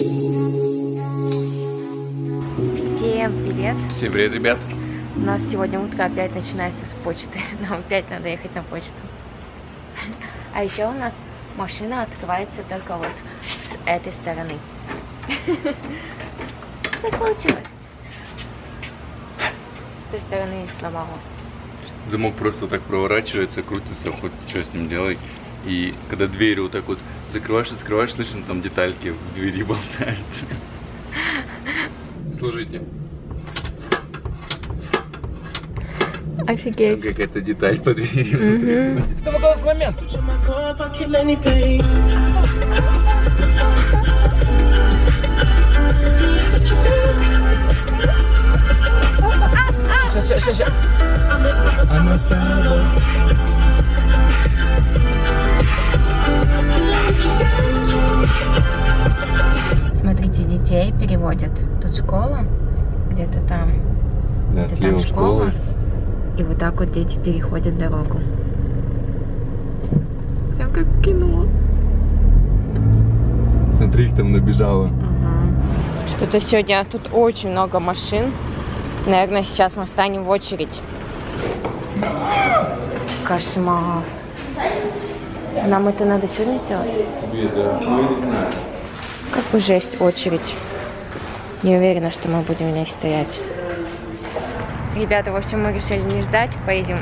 Всем привет! Всем привет, ребят! У нас сегодня утро опять начинается с почты. Нам опять надо ехать на почту. А еще у нас машина открывается только вот с этой стороны. Так получилось. С той стороны сломалась. Замок просто так проворачивается, крутится, хоть что с ним делай. И когда дверь вот так вот закрываешь, открываешь, слышно, там детальки в двери болтаются. Служите. Офигеть. Какая-то деталь по двери. Это показался момент. Сейчас, сейчас, сейчас, Смотрите, детей переводят. Тут школа, где-то там. Да, где-то слева там школа. И вот так вот дети переходят дорогу. Прям как в кино. Смотри, их там набежало. Что-то сегодня тут очень много машин. Наверное, сейчас мы встанем в очередь. Кошмар. Нам это надо сегодня сделать? Тебе, да. Ну, я не знаю. Как бы жесть, очередь. Не уверена, что мы будем здесь стоять. Ребята, в общем, мы решили не ждать, поедем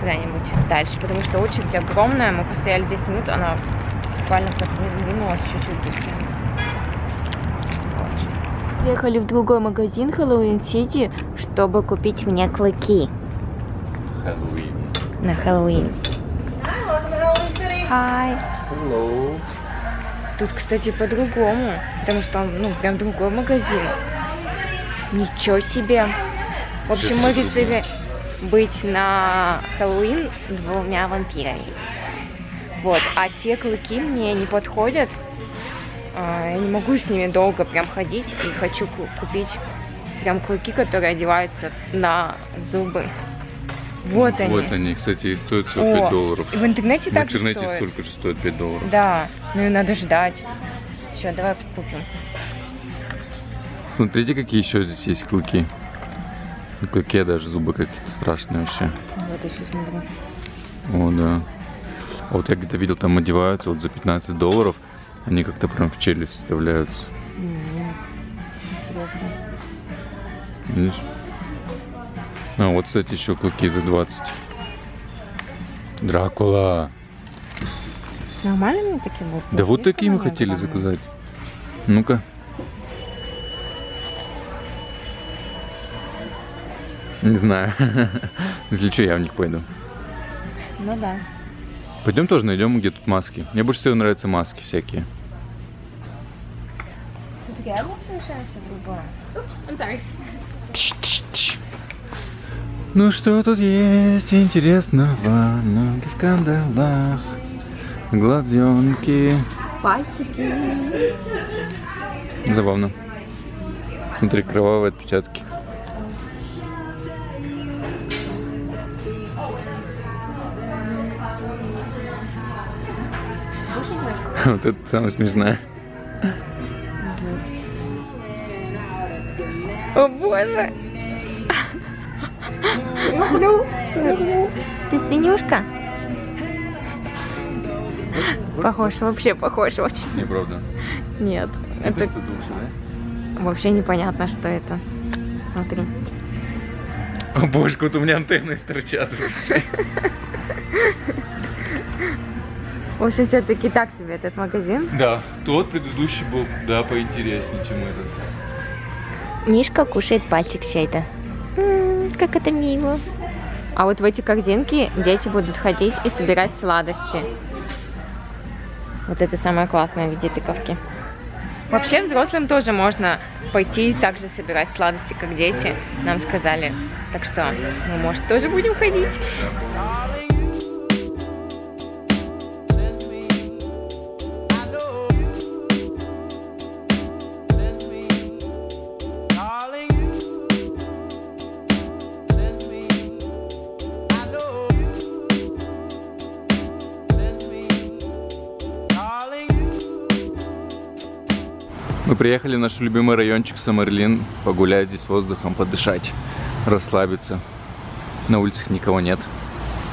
куда-нибудь дальше, потому что очередь огромная. Мы постояли 10 минут, она буквально продвинулась чуть-чуть и все. Ехали в другой магазин Хэллоуин Сити, чтобы купить мне клыки Хэллоуин. на Хэллоуин. Hi. Hello. Тут, кстати, по-другому, потому что он, ну, прям другой магазин. Ничего себе. В общем, мы решили быть на Хэллоуин двумя вампирами. Вот, а те клыки мне не подходят. А, Я не могу с ними долго прям ходить и хочу ку- купить прям клыки, которые одеваются на зубы. Вот они. Вот они, кстати, и стоят всего О, 5 долларов. И в интернете В также интернете стоит. столько же стоит 5 долларов. Да, ну и надо ждать. Все, давай подкупим. Смотрите, какие еще здесь есть клыки. На клыке даже зубы какие-то страшные вообще. Вот еще смотри. О, да. А вот я где-то видел, там одеваются вот за 15 долларов. Они как-то прям в челюсть вставляются. М, Интересно. Видишь? А, вот, кстати, еще клыки за 20. Дракула. Нормально мне такие будут? Да вот такие мы хотели заказать. Ну-ка. Не знаю. Если что, я в них пойду. Ну да. Пойдем тоже найдем, где тут маски. Мне больше всего нравятся маски всякие. Тут реально совершенно все другое. I'm sorry. Ну что тут есть интересного? Ноги в кандалах, глазенки. Пальчики. Забавно. Смотри, кровавые отпечатки. Вот это самое смешное. О боже. Ты свинюшка? Похож, вообще похож очень. Неправда. Нет, это вообще непонятно, что это. Смотри. О боже, вот у меня антенны торчат. В общем, все-таки так тебе этот магазин. Да, тот предыдущий был, да, поинтереснее, чем этот. Мишка кушает пальчик чей-то. Как это мило. А вот в эти корзинки дети будут ходить и собирать сладости. Вот это самое классное в виде тыковки. Вообще взрослым тоже можно пойти также собирать сладости, как дети, нам сказали. Так что мы, может, тоже будем ходить. Мы приехали в наш любимый райончик Самарлин, погулять здесь воздухом, подышать, расслабиться. На улицах никого нет.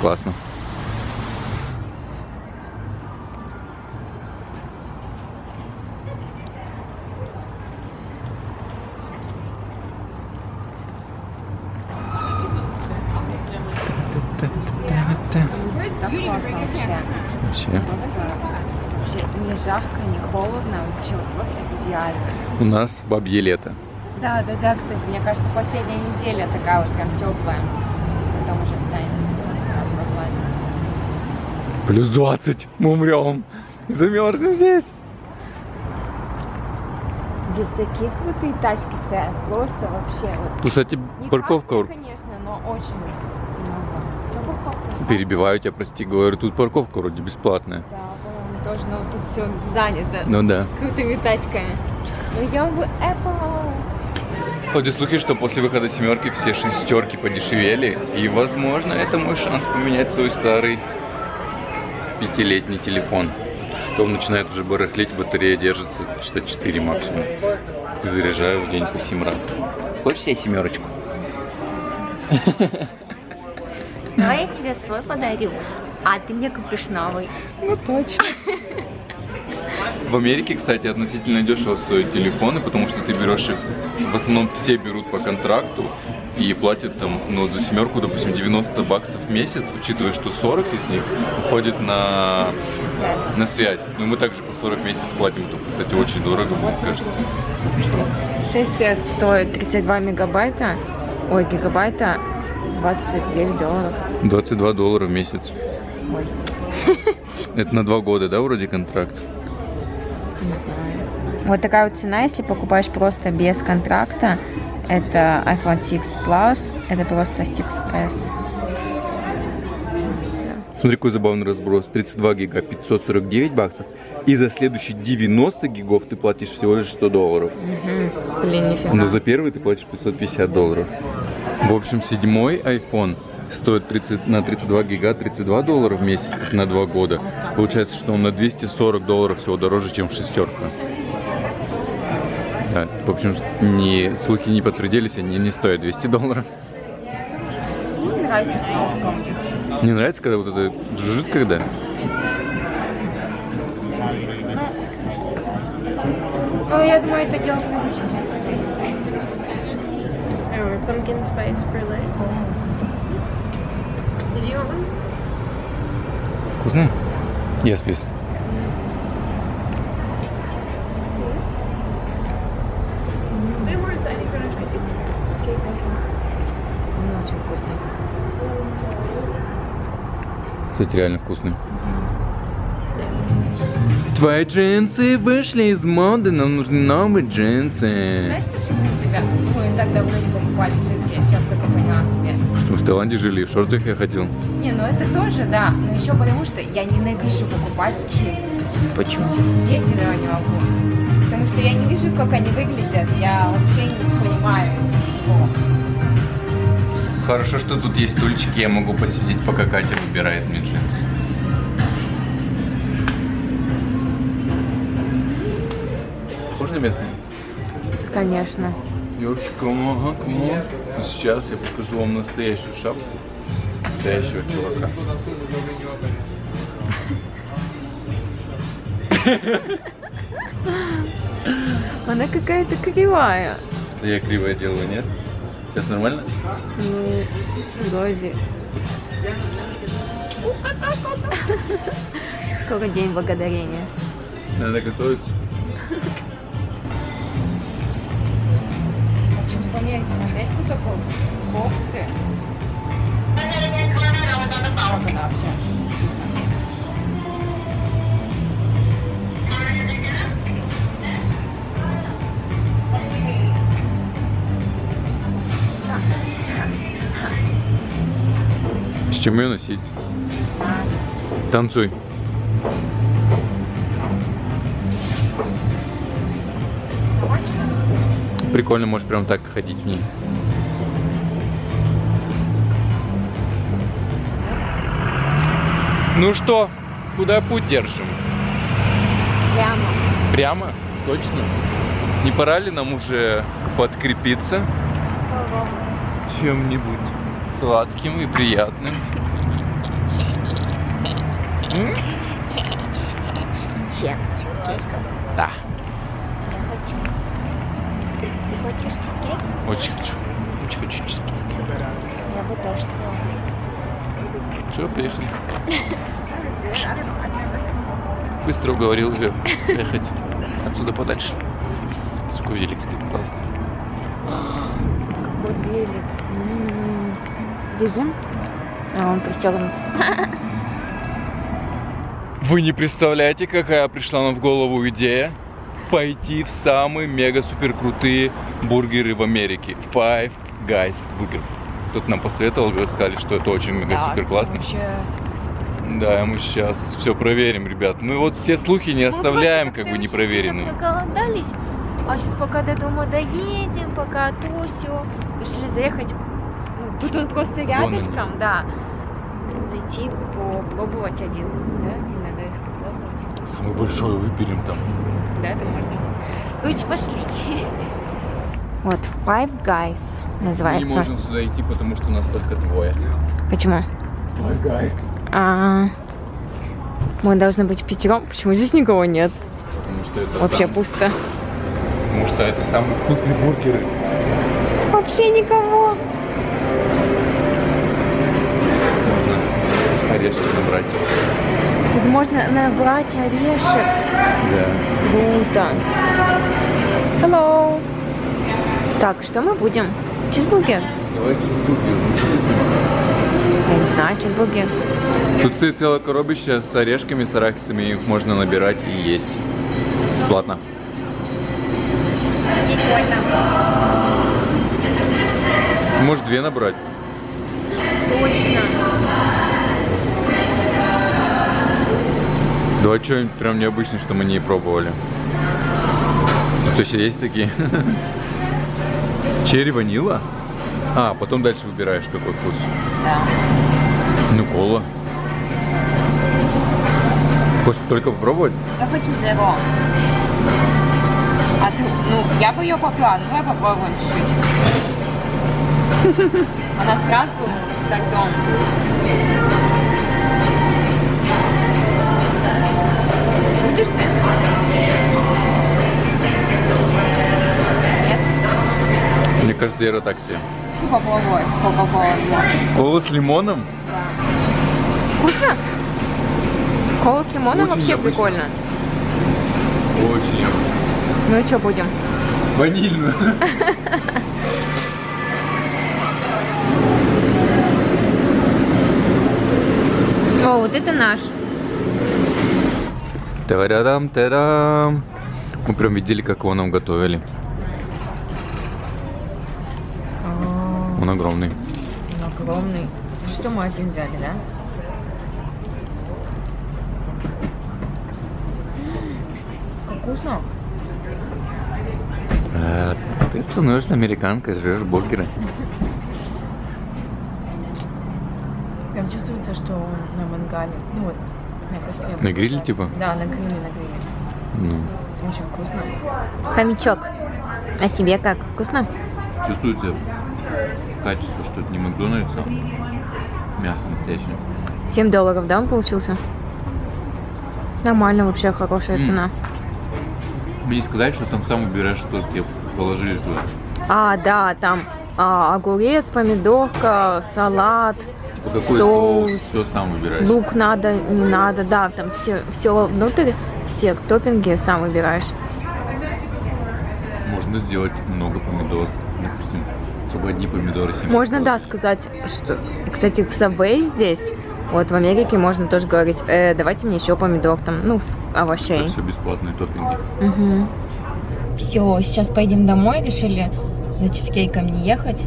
Классно. Вообще просто идеально. У нас бабье лето. Да, да, да, кстати, мне кажется, последняя неделя такая вот прям теплая. Потом уже станет прохладно. Плюс 20. Мы умрем. Замерзнем здесь. Здесь такие крутые тачки стоят, просто вообще вот. Тут, кстати, Не парковка. каждая, конечно, но очень много. Парковка? Перебиваю тебя, прости, говорю, тут парковка вроде бесплатная. Да, тоже, но тут все занято Ну да. крутыми тачками. Мы идем в Apple. Ходят слухи, что после выхода семерки все шестерки подешевели. И, возможно, это мой шанс поменять свой старый пятилетний телефон. Потом начинает уже барахлить, батарея держится часа 4 максимум. Заряжаю в день по 7 раз. Хочешь себе семерочку? Давай я тебе свой подарю, а ты мне купишь новый. Ну точно. В Америке, кстати, относительно дешево стоят телефоны, потому что ты берешь их, в основном все берут по контракту и платят там, ну, за семерку, допустим, 90 баксов в месяц, учитывая, что 40 из них уходит на, на связь. Ну, мы также по 40 в месяц платим, это, кстати, очень дорого, мне кажется. 6s стоит 32 мегабайта, ой, гигабайта 29 долларов. 22 доллара в месяц. Ой, Это на два года, да, вроде контракт? не знаю. Вот такая вот цена, если покупаешь просто без контракта. Это iPhone 6 Plus, это просто 6s. Смотри, какой забавный разброс. 32 гига 549 баксов. И за следующие 90 гигов ты платишь всего лишь 100 долларов. Мгм. Блин, нифига. Но за первый ты платишь 550 долларов. В общем, седьмой iPhone стоит 30, на 32 гига 32 доллара в месяц на 2 года. Получается, что он на 240 долларов всего дороже, чем шестерка. Да, в общем, не, слухи не подтвердились, они не стоят 200 долларов. Мне нравится кнопка. Не нравится, когда вот это жужжит, когда? Ну, я думаю, это дело привычки. Or pumpkin spice brulee. Не очень вкусно. Кстати, реально вкусный. Твои джинсы вышли из моды, нам нужны новые джинсы. Знаешь, почему мы тебя мы так давно не покупали джинсы? Я сейчас только поняла тебе. Что мы в Таиланде жили, и в шортах я ходил. Не, ну это тоже, да. Но еще потому, что я ненавижу покупать джинсы. Почему? Терпеть этого не могу. Потому что я не вижу, как они выглядят. Я вообще не понимаю ничего. Хорошо, что тут есть стульчики, я могу посидеть, пока Катя выбирает мне джинсы. Похож на местный? Конечно. Юрчик, ага, кому? Но сейчас я покажу вам настоящую шапку настоящего чувака. Она какая-то кривая. Да я кривое делаю, нет? Сейчас нормально? Ну, вроде. Скоро день благодарения. Надо готовиться. Хочу померить модельку такой кофты. Как она вообще? С чем ее носить? Танцуй. Прикольно, можешь прям так ходить в ней. Ну что, куда путь держим? Прямо. Прямо? Точно? Не пора ли нам уже подкрепиться чем-нибудь сладким и приятным? М? Чем? Чизкейком? Да, Я хочу. Ты хочешь чизкейк? очень хочу. Очень хочу чизкейк. Я бы тоже съела. Все, поехали. Быстро уговорил ее ехать отсюда подальше. Сука, велик стоит классно. Какой велик. М. Бежим? А, он пристегнут. Вы не представляете, какая пришла нам в голову идея пойти в самые мега-супер крутые бургеры в Америке. Five Guys Burger. Тут нам посоветовал, сказали, что это очень классно. Вообще супер, супер. Да, мы сейчас все проверим, ребят. Мы вот все слухи не оставляем, как бы не проверенные. а сейчас пока до дома доедем, пока то все, решили заехать. Ну, тут он просто рядышком, да. Зайти попробовать один. Да, один надо их попробовать. Самый большой выберем там. Да, это можно. Короче, пошли. Вот, Five Guys Мы не называется. можем сюда идти, потому что нас только двое. Почему? Five Guys. А, мы должны быть пятером. Почему здесь никого нет? Потому что это Вообще сам- пусто. Потому что это самые вкусные бургеры. Вообще никого. Можно орешки набрать. Тут можно набрать орешек. Да. Круто. Hello. Так, что мы будем? Чизбургер? Давай чизбургер. Я не знаю, чизбургер. Тут целое коробище с орешками, с арахисами, их можно набирать и есть. Бесплатно. Может две набрать? Точно. Давай что-нибудь прям необычное, что мы не пробовали. Тут еще есть такие. Черри ванила? А, потом дальше выбираешь, какой вкус. Да. Ну, кола. Хочешь только попробовать? Я хочу зеро. А ты, ну, я бы ее попила, ну давай попробуем чуть-чуть. Она сразу с льдом. Будешь ты? Кажется, Зеро такси. Хочу попробовать Кока-Кола. Кола с лимоном? Вкусно? Кола с лимоном Очень вообще необычно. прикольно. Очень. Ну и что будем? Ванильную. О, вот это наш. Тарадам, тадам. Мы прям видели, как его нам готовили. Он огромный. Он огромный. Что мы один взяли, да? Как вкусно. А, ты становишься американкой, жрешь бургеры. Прям чувствуется, что он на мангале. Ну вот, на костре. На гриле типа? Да, на гриле, на гриле. Ну, Очень вкусно. Хомячок. А тебе как? Вкусно? чувствуется качество, что это не Макдональдс, а мясо настоящее. 7 долларов, да, он получился? Нормально вообще, хорошая М. цена. Мне сказали, что там сам выбираешь, что тебе положили туда. А, да, там а, огурец, помидорка, салат, Типа какой Соус. соус, все сам выбираешь. лук надо, не надо, да, там все, все внутрь, все топпинги сам выбираешь. Можно сделать много помидор, одни помидоры семь. Можно, да, сказать, что... Кстати, в Subway здесь, вот в Америке можно тоже говорить, э, давайте мне еще помидор, там, ну, с овощей. Это все бесплатные топпинги. Все, сейчас поедем домой, решили за чизкейком не ехать.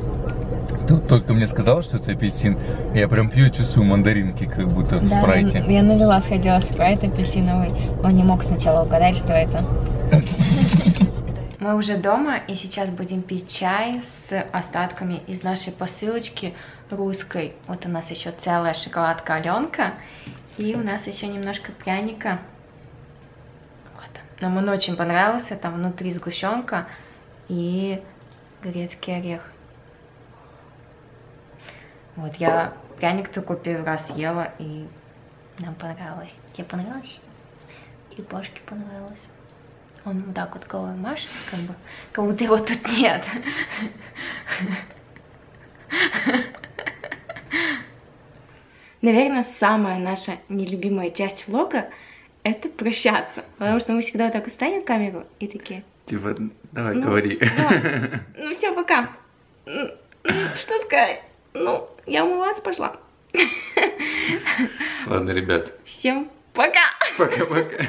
Вот только мне сказала, что это апельсин. Я прям пью, чувствую мандаринки, как будто в спрайте. Я, я налила, сходила спрайт апельсиновый. Он не мог сначала угадать, что это. Мы уже дома, и сейчас будем пить чай с остатками из нашей посылочки русской. Вот у нас еще целая шоколадка Аленка, и у нас еще немножко пряника. Вот Нам он очень понравился, там внутри сгущенка и грецкий орех. Вот, я пряник только первый раз ела, и нам понравилось. Тебе понравилось? И Пашке понравилось. Он вот так вот головой машет, как бы, как будто его тут нет. Наверное, самая наша нелюбимая часть влога – это прощаться. Потому что мы всегда вот так устанем камеру и такие, Типа, давай, Ну, говори. да. ну все, пока. Ну, Что сказать? Ну, я умываться пошла. Ладно, ребят, Всем пока! пока-пока.